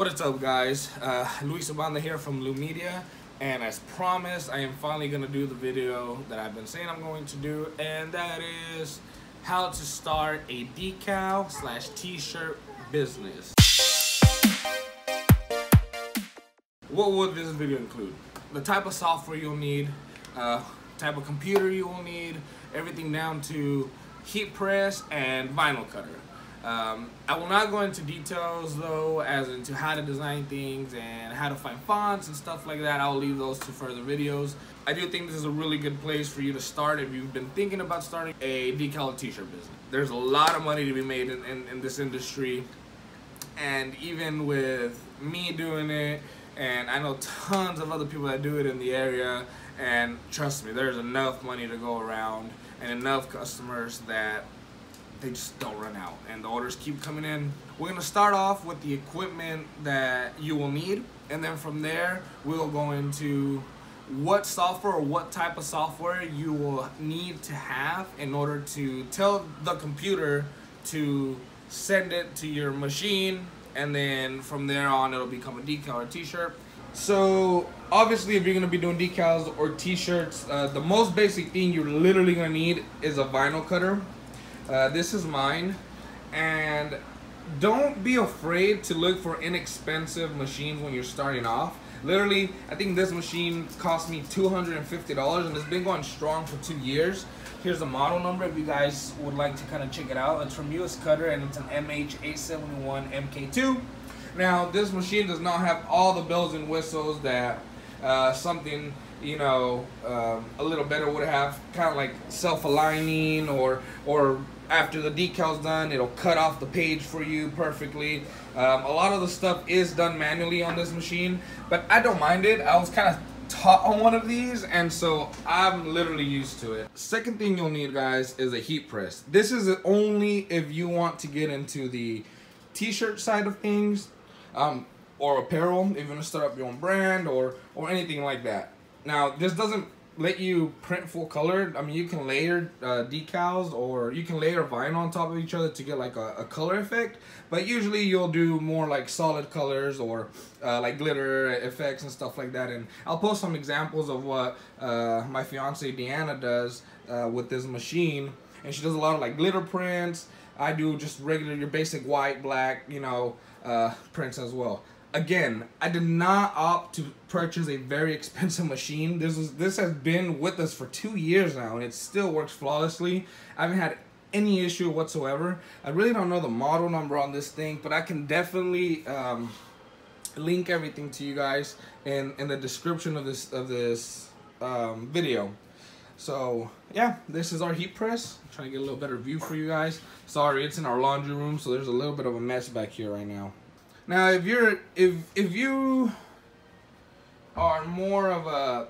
What is up guys? Uh, Luis Abanda here from Lumedia and as promised I am finally going to do the video that I've been saying I'm going to do and that is how to start a decal slash t-shirt business. What would this video include? The type of software you'll need, uh, type of computer you will need, everything down to heat press and vinyl cutter. Um, I will not go into details though as into how to design things and how to find fonts and stuff like that. I'll leave those to further videos. I do think this is a really good place for you to start if you've been thinking about starting a decal t-shirt business. There's a lot of money to be made in, in, in this industry and even with me doing it and I know tons of other people that do it in the area and trust me there's enough money to go around and enough customers that they just don't run out and the orders keep coming in. We're gonna start off with the equipment that you will need and then from there we'll go into what software or what type of software you will need to have in order to tell the computer to send it to your machine and then from there on it'll become a decal or t-shirt. So obviously if you're gonna be doing decals or t-shirts, uh, the most basic thing you're literally gonna need is a vinyl cutter. Uh, this is mine. And don't be afraid to look for inexpensive machines when you're starting off. Literally, I think this machine cost me $250 and it's been going strong for two years. Here's the model number if you guys would like to kind of check it out. It's from US Cutter and it's an MH871 MK2. Now, this machine does not have all the bells and whistles that uh, something you know um, a little better would have kind of like self-aligning or or after the decal's done it'll cut off the page for you perfectly. Um, a lot of the stuff is done manually on this machine but I don't mind it. I was kind of taught on one of these and so I'm literally used to it. Second thing you'll need guys is a heat press. This is only if you want to get into the t-shirt side of things um, or apparel, if you're gonna start up your own brand or or anything like that. Now, this doesn't let you print full color. I mean, you can layer uh, decals or you can layer vinyl on top of each other to get like a, a color effect. But usually you'll do more like solid colors or uh, like glitter effects and stuff like that. And I'll post some examples of what uh, my fiance Deanna does uh, with this machine. And she does a lot of like glitter prints. I do just regular, your basic white, black, you know, uh, prints as well again, I did not opt to purchase a very expensive machine. This is this has been with us for two years now, and it still works flawlessly. I haven't had any issue whatsoever. I really don't know the model number on this thing, but I can definitely um, link everything to you guys in in the description of this of this um, video. So yeah, this is our heat press. I'm trying to get a little better view for you guys. Sorry, it's in our laundry room, so there's a little bit of a mess back here right now. Now, if you're if if you are more of a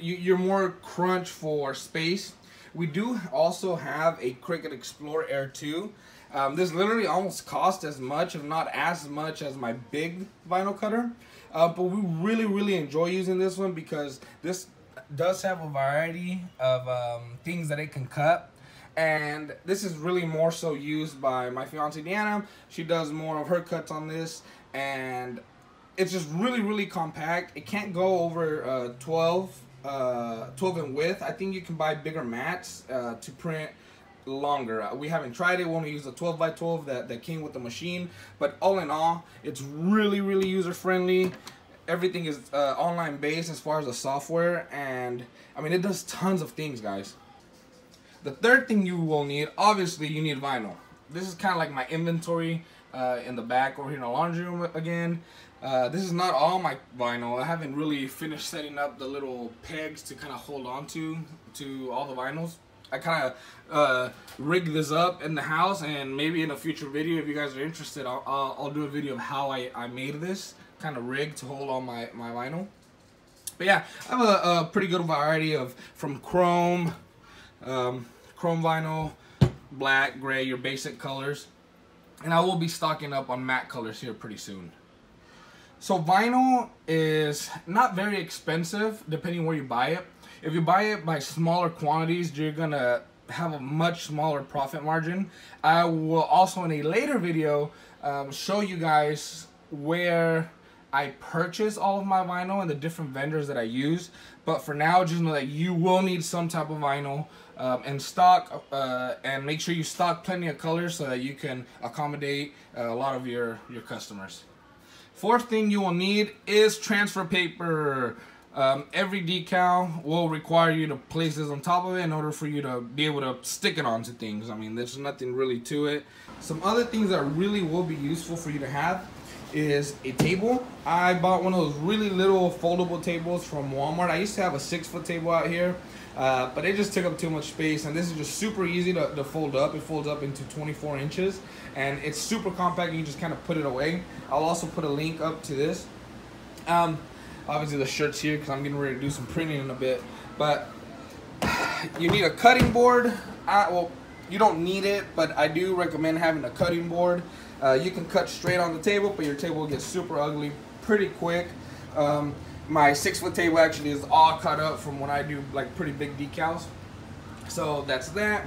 you, you're more crunch for space, we do also have a Cricut Explore Air 2. Um, this literally almost cost as much, if not as much, as my big vinyl cutter. Uh, but we really, really enjoy using this one because this does have a variety of um, things that it can cut and this is really more so used by my fiance Deanna. She does more of her cuts on this, and it's just really, really compact. It can't go over uh, 12, uh, 12 in width. I think you can buy bigger mats uh, to print longer. Uh, we haven't tried it. We only use the 12 by 12 that, that came with the machine. But all in all, it's really, really user friendly. Everything is uh, online based as far as the software. And I mean, it does tons of things, guys. The third thing you will need, obviously, you need vinyl. This is kind of like my inventory uh, in the back over here in the laundry room again. Uh, this is not all my vinyl. I haven't really finished setting up the little pegs to kind of hold on to, to all the vinyls. I kind of uh, rigged this up in the house and maybe in a future video if you guys are interested I'll, I'll, I'll do a video of how I, I made this kind of rig to hold all my, my vinyl. But yeah, I have a, a pretty good variety of from chrome, um, chrome vinyl, black, gray, your basic colors. And I will be stocking up on matte colors here pretty soon. So vinyl is not very expensive depending where you buy it. If you buy it by smaller quantities, you're gonna have a much smaller profit margin. I will also in a later video um, show you guys where I purchase all of my vinyl and the different vendors that I use. But for now, just know that you will need some type of vinyl um, in stock uh, and make sure you stock plenty of colors so that you can accommodate uh, a lot of your, your customers. Fourth thing you will need is transfer paper. Um, every decal will require you to place this on top of it in order for you to be able to stick it onto things. I mean, there's nothing really to it. Some other things that really will be useful for you to have is a table. I bought one of those really little foldable tables from Walmart. I used to have a six foot table out here, uh, but it just took up too much space. And this is just super easy to, to fold up. It folds up into 24 inches and it's super compact. You just kind of put it away. I'll also put a link up to this. Um, obviously the shirt's here because I'm getting ready to do some printing in a bit. But you need a cutting board. I, well, you don't need it, but I do recommend having a cutting board. Uh, you can cut straight on the table, but your table will get super ugly pretty quick. Um, my six foot table actually is all cut up from when I do like pretty big decals. So that's that.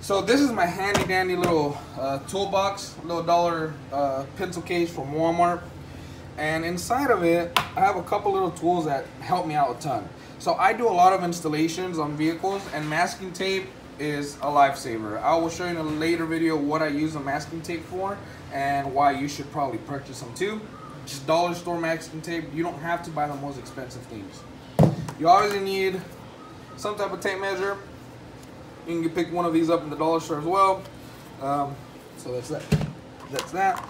So this is my handy dandy little uh, toolbox, little dollar uh, pencil case from Walmart. And inside of it, I have a couple little tools that help me out a ton. So I do a lot of installations on vehicles and masking tape is a lifesaver. I will show you in a later video what I use a masking tape for and why you should probably purchase them too. Just dollar store masking tape. You don't have to buy the most expensive things. You always need some type of tape measure. You can pick one of these up in the dollar store as well. Um, so that's that. That's that.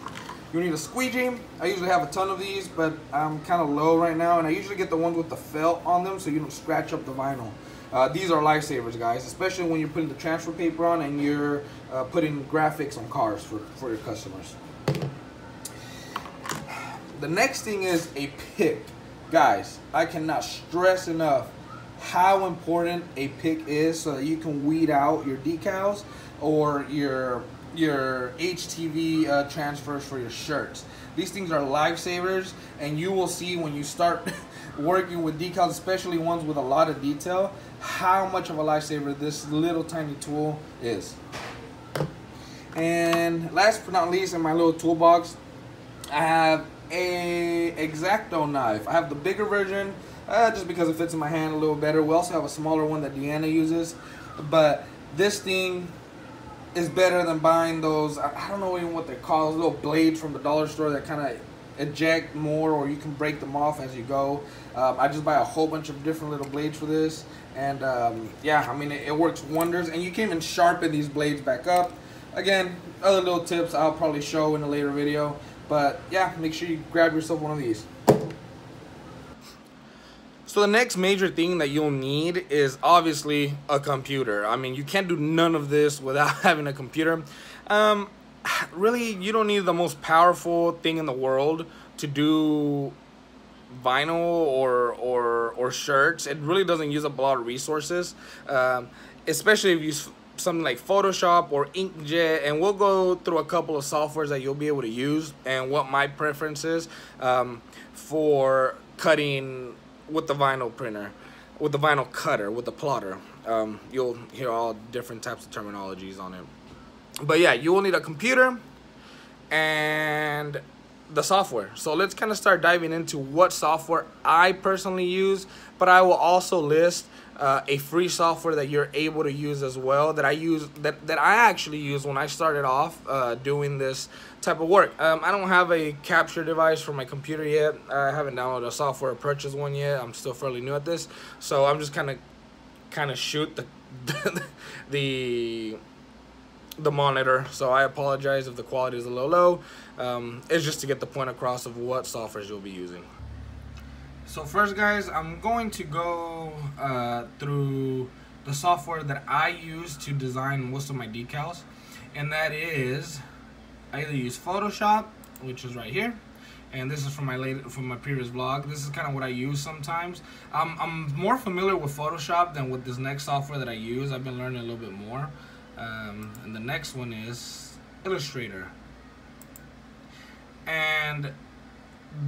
You need a squeegee. I usually have a ton of these, but I'm kind of low right now, and I usually get the ones with the felt on them so you don't scratch up the vinyl. Uh, these are lifesavers, guys, especially when you're putting the transfer paper on and you're uh, putting graphics on cars for, for your customers. The next thing is a pick. Guys, I cannot stress enough how important a pick is so that you can weed out your decals or your your HTV uh, transfers for your shirts. These things are lifesavers and you will see when you start working with decals, especially ones with a lot of detail, how much of a lifesaver this little tiny tool is. And last but not least, in my little toolbox, I have a X-Acto knife. I have the bigger version, uh, just because it fits in my hand a little better. We also have a smaller one that Deanna uses, but this thing is better than buying those, I don't know even what they're called, little blades from the dollar store that kind of eject more or you can break them off as you go. Um, I just buy a whole bunch of different little blades for this and um, yeah, I mean it, it, works wonders and you can even sharpen these blades back up. Again, other little tips I'll probably show in a later video, but yeah, make sure you grab yourself one of these. So the next major thing that you'll need is obviously a computer. I mean, you can't do none of this without having a computer. Um, really, you don't need the most powerful thing in the world to do vinyl or or or shirts. It really doesn't use up a lot of resources, um, especially if you use something like Photoshop or Inkscape, and we'll go through a couple of softwares that you'll be able to use and what my preference is um, for cutting with the vinyl printer, with the vinyl cutter, with the plotter. Um, you'll hear all different types of terminologies on it. But yeah, you will need a computer and the software. So let's kind of start diving into what software I personally use, but I will also list uh, a free software that you're able to use as well that I use that, that I actually use when I started off uh, doing this type of work. Um, I don't have a capture device for my computer yet. I haven't downloaded a software or purchased one yet. I'm still fairly new at this. So I'm just kind of kind of shoot the the the monitor so I apologize if the quality is a little low um, it's just to get the point across of what softwares you'll be using so first guys I'm going to go uh, through the software that I use to design most of my decals and that is I either use Photoshop which is right here and this is from my late from my previous vlog this is kind of what I use sometimes. Um, I'm more familiar with Photoshop than with this next software that I use. I've been learning a little bit more. Um, and the next one is Illustrator. And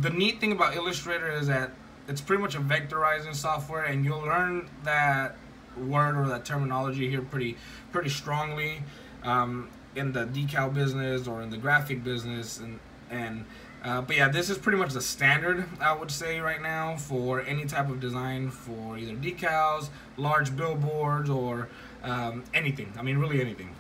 the neat thing about Illustrator is that it's pretty much a vectorizing software and you'll learn that word or that terminology here pretty pretty strongly um, in the decal business or in the graphic business and and Uh, but yeah, this is pretty much the standard, I would say, right now for any type of design for either decals, large billboards, or um, anything. I mean, really anything.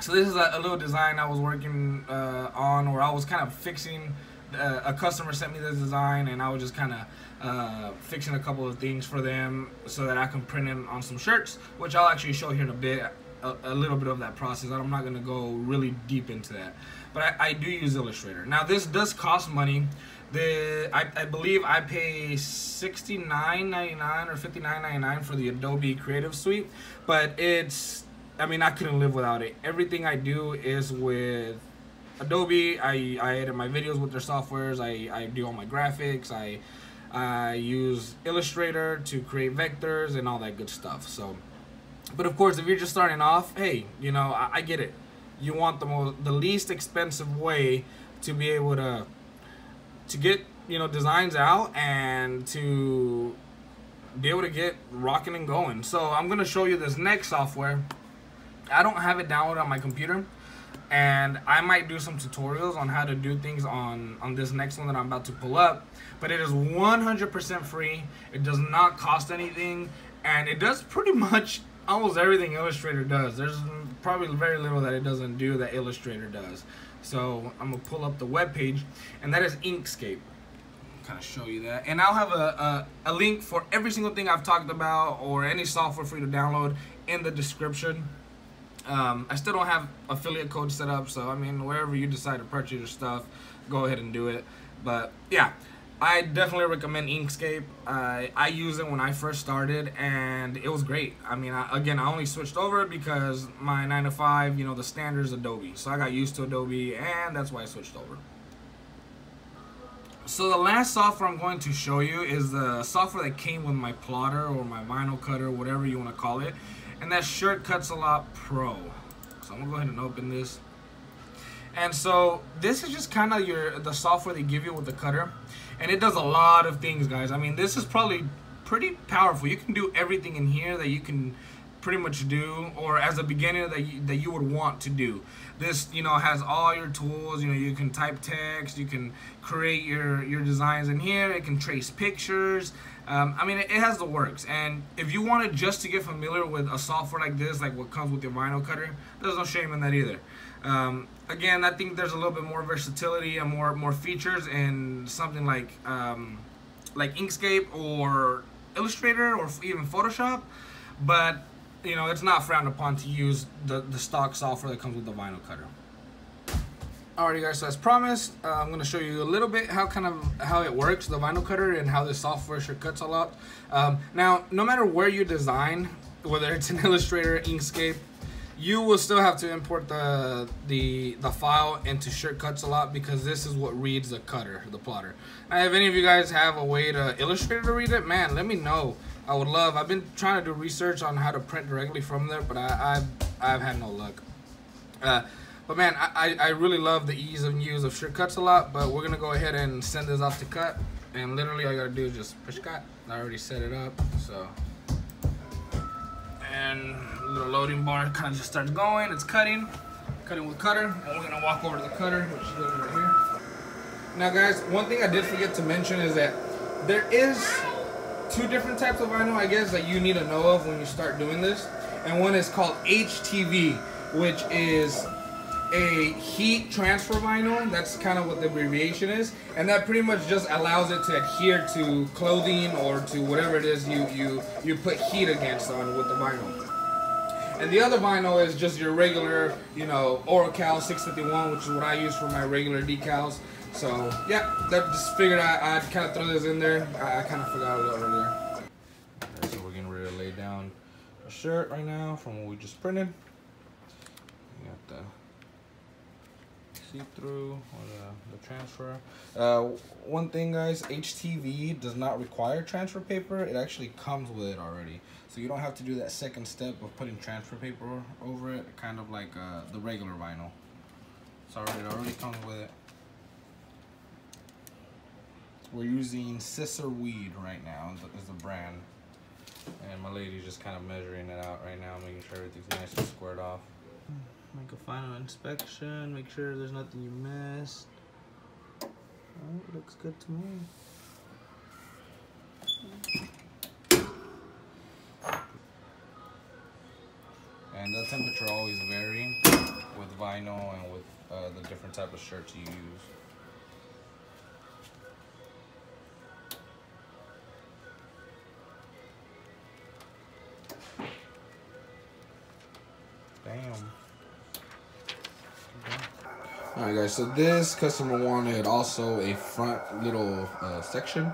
So this is a, a little design I was working uh, on, or I was kind of fixing. Uh, a customer sent me this design, and I was just kind of uh, fixing a couple of things for them so that I can print them on some shirts, which I'll actually show here in a bit a, a little bit of that process. I'm not going to go really deep into that. But I, I, do use Illustrator. Now, this does cost money. The I, I believe I pay $69.99 or $59.99 for the Adobe Creative Suite. But it's, I mean, I couldn't live without it. Everything I do is with Adobe. I, I edit my videos with their softwares. I, I do all my graphics. I, I use Illustrator to create vectors and all that good stuff. So but of course, if you're just starting off, hey, you know, I, I get it. You want the most, the least expensive way to be able to to get you know designs out and to be able to get rocking and going. So I'm gonna show you this next software. I don't have it downloaded on my computer, and I might do some tutorials on how to do things on on this next one that I'm about to pull up. But it is 100% free. It does not cost anything, and it does pretty much almost everything Illustrator does. There's probably very little that it doesn't do that Illustrator does. So I'm gonna pull up the web page, and that is Inkscape. Kind of show you that, and I'll have a, a, a link for every single thing I've talked about or any software for you to download in the description. Um, I still don't have affiliate code set up, so I mean, wherever you decide to purchase your stuff, go ahead and do it. But yeah, I definitely recommend Inkscape. I used it when I first started, and it was great. I mean, I, again, I only switched over because my 9 to 5, you know, the standard is Adobe. So I got used to Adobe, and that's why I switched over. So the last software I'm going to show you is the software that came with my plotter or my vinyl cutter, whatever you want to call it. And that Sure Cuts a Lot Pro. So I'm to go ahead and open this. And so this is just kind of your the software they give you with the cutter. And it does a lot of things guys. I mean this is probably pretty powerful. You can do everything in here that you can pretty much do or as a beginner that you, that you would want to do. This you know has all your tools. You know you can type text. You can create your your designs in here. It can trace pictures um, I mean it, it has the works and if you wanted just to get familiar with a software like this like what comes with your vinyl cutter there's no shame in that either um, again, I think there's a little bit more versatility and more more features in something like um, like Inkscape or Illustrator or even Photoshop, but you know it's not frowned upon to use the the stock software that comes with the vinyl cutter. Alrighty guys, so as promised, uh, I'm going to show you a little bit how kind of how it works, the vinyl cutter, and how this software Sure Cuts a lot. Um, now, no matter where you design, whether it's in Illustrator, Inkscape, you will still have to import the the the file into Sure Cuts a lot because this is what reads the cutter, the plotter. Now, if any of you guys have a way to illustrator to read it, man, let me know. I would love. I've been trying to do research on how to print directly from there, but I, I've I've had no luck. Uh, but man, I, I really love the ease of use of Sure Cuts a lot. But we're gonna go ahead and send this off to cut, and literally all you gotta do is just push cut. I already set it up, so and little loading bar kind of just starts going. It's cutting, cutting with cutter. And we're gonna walk over to the cutter, which is over here. Now guys, one thing I did forget to mention is that there is two different types of vinyl, I guess, that you need to know of when you start doing this. And one is called HTV, which is a heat transfer vinyl. That's kind of what the abbreviation is. And that pretty much just allows it to adhere to clothing or to whatever it is you, you, you put heat against on with the vinyl. And the other vinyl is just your regular, you know, Oracal 651, which is what I use for my regular decals. So, yeah, that just figured I, would kind of throw this in there. I, I kind of forgot a little earlier. Okay, so we're getting ready to lay down a shirt right now from what we just printed. We got the see-through or the, the transfer. Uh, one thing guys, HTV does not require transfer paper. It actually comes with it already. So you don't have to do that second step of putting transfer paper over it, kind of like uh, the regular vinyl. So it already comes with it. We're using Siser Weed right now as the brand. And my lady's just kind of measuring it out right now, making sure everything's nice and squared off. Make a final inspection, make sure there's nothing you missed. Looks good to me. And the temperature always vary with vinyl and with uh, the different type of shirts you use. Guys, so this customer wanted also a front little uh, section.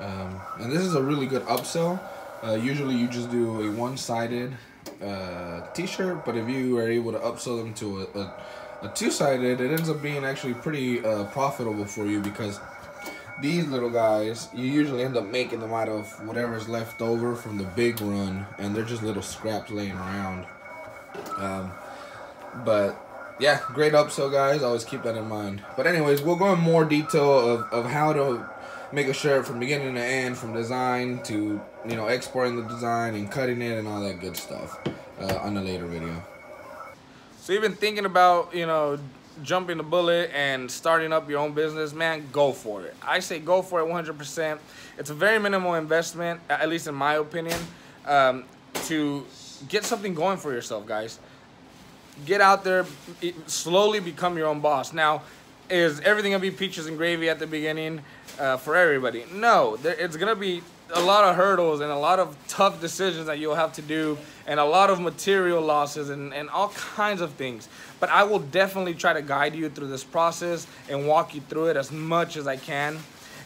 Um, and this is a really good upsell. Uh, usually you just do a one-sided uh, t-shirt, but if you are able to upsell them to a, a, a two-sided, it ends up being actually pretty uh, profitable for you because these little guys, you usually end up making them out of whatever's left over from the big run, and they're just little scraps laying around. Um, but yeah, great upsell, guys. Always keep that in mind. But anyways, we'll go in more detail of, of how to make a shirt from beginning to end, from design to you know exporting the design and cutting it and all that good stuff uh, on a later video. So been thinking about you know jumping the bullet and starting up your own business, man, go for it. I say go for it 100%. It's a very minimal investment, at least in my opinion, um, to get something going for yourself, guys. Get out there, slowly become your own boss. Now, is everything gonna be peaches and gravy at the beginning uh, for everybody? No, there, it's gonna be a lot of hurdles and a lot of tough decisions that you'll have to do and a lot of material losses and, and all kinds of things. But I will definitely try to guide you through this process and walk you through it as much as I can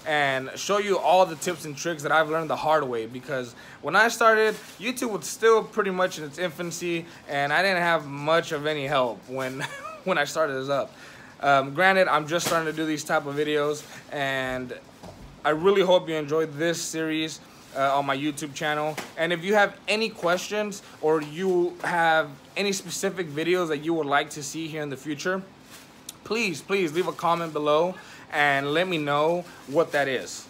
and show you all the tips and tricks that I've learned the hard way because when I started, YouTube was still pretty much in its infancy and I didn't have much of any help when, when I started this up. Um, granted, I'm just starting to do these type of videos and I really hope you enjoyed this series uh, on my YouTube channel. And if you have any questions or you have any specific videos that you would like to see here in the future, please, please leave a comment below and let me know what that is.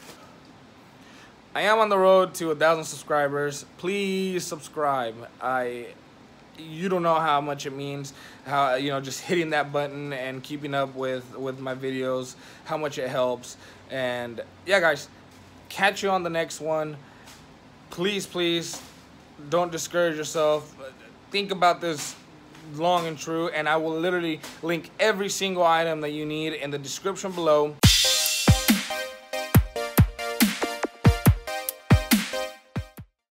I am on the road to a thousand subscribers. Please subscribe. I you don't know how much it means how you know just hitting that button and keeping up with with my videos how much it helps and yeah guys catch you on the next one please please don't discourage yourself think about this long and true and I will literally link every single item that you need in the description below